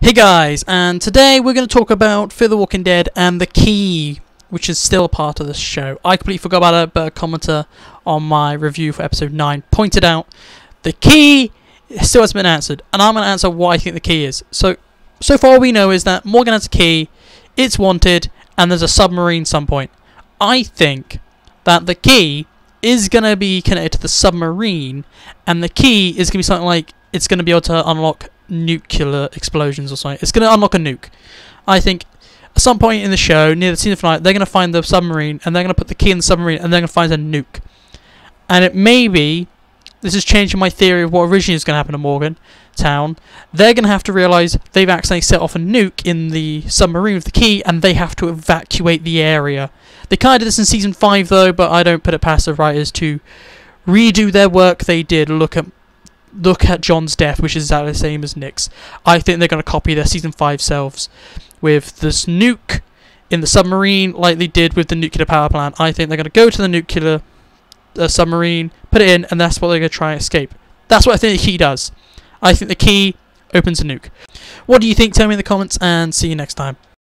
Hey guys, and today we're going to talk about Fear the Walking Dead and the key, which is still a part of this show. I completely forgot about it, but a commenter on my review for episode 9 pointed out the key still hasn't been answered, and I'm going to answer what I think the key is. So, so far we know is that Morgan has a key, it's wanted, and there's a submarine some point. I think that the key is going to be connected to the submarine, and the key is going to be something like it's going to be able to unlock nuclear explosions or something. It's going to unlock a nuke. I think at some point in the show, near the season finale, they're going to find the submarine and they're going to put the key in the submarine and they're going to find a nuke. And it may be, this is changing my theory of what originally is going to happen to Morgan Town. They're going to have to realise they've accidentally set off a nuke in the submarine with the key and they have to evacuate the area. They kind of did this in season 5 though, but I don't put it past the writers to redo their work they did. Look at look at John's death, which is exactly the same as Nick's. I think they're going to copy their season five selves with this nuke in the submarine, like they did with the nuclear power plant. I think they're going to go to the nuclear uh, submarine, put it in, and that's what they're going to try and escape. That's what I think the key does. I think the key opens a nuke. What do you think? Tell me in the comments, and see you next time.